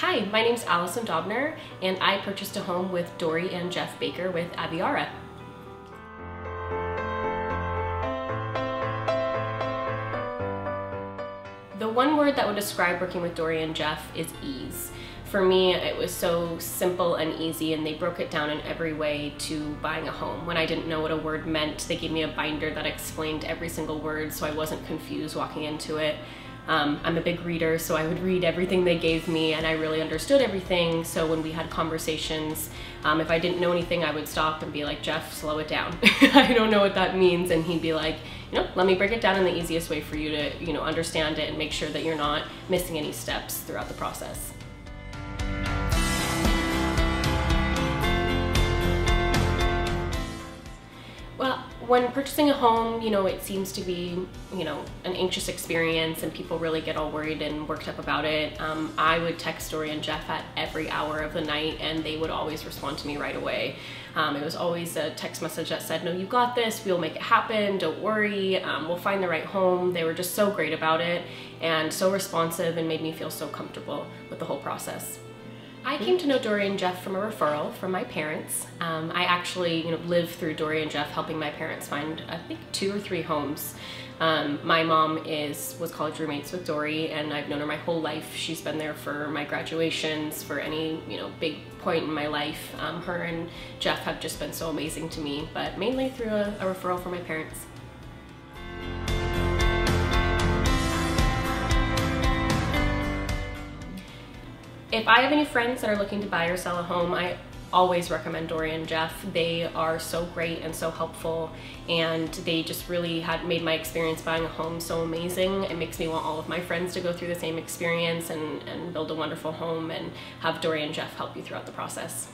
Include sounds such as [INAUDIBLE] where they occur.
Hi, my name is Alison Dobner, and I purchased a home with Dore and Geoff Baker with Aviara. The one word that would describe working with Dore and Geoff is ease. For me, it was so simple and easy, and they broke it down in every way to buying a home. When I didn't know what a word meant, they gave me a binder that explained every single word so I wasn't confused walking into it. Um, I'm a big reader, so I would read everything they gave me and I really understood everything. So when we had conversations, um, if I didn't know anything, I would stop and be like, Geoff, slow it down. [LAUGHS] I don't know what that means. And he'd be like, you know, let me break it down in the easiest way for you to, you know, understand it and make sure that you're not missing any steps throughout the process. When purchasing a home, you know, it seems to be, you know, an anxious experience and people really get all worried and worked up about it. Um, I would text Dore and Geoff at every hour of the night and they would always respond to me right away. Um, it was always a text message that said, no, you got this, we'll make it happen, don't worry, um, we'll find the right home. They were just so great about it and so responsive and made me feel so comfortable with the whole process. I came to know Dore and Geoff from a referral from my parents. Um, I actually, you know, lived through Dore and Geoff helping my parents find, I think, two or three homes. Um, my mom is was college roommates with Dore, and I've known her my whole life. She's been there for my graduations, for any you know big point in my life. Um, her and Geoff have just been so amazing to me, but mainly through a, a referral from my parents. If I have any friends that are looking to buy or sell a home, I always recommend Dore and Geoff. They are so great and so helpful and they just really had made my experience buying a home so amazing. It makes me want all of my friends to go through the same experience and, and build a wonderful home and have Dore and Geoff help you throughout the process.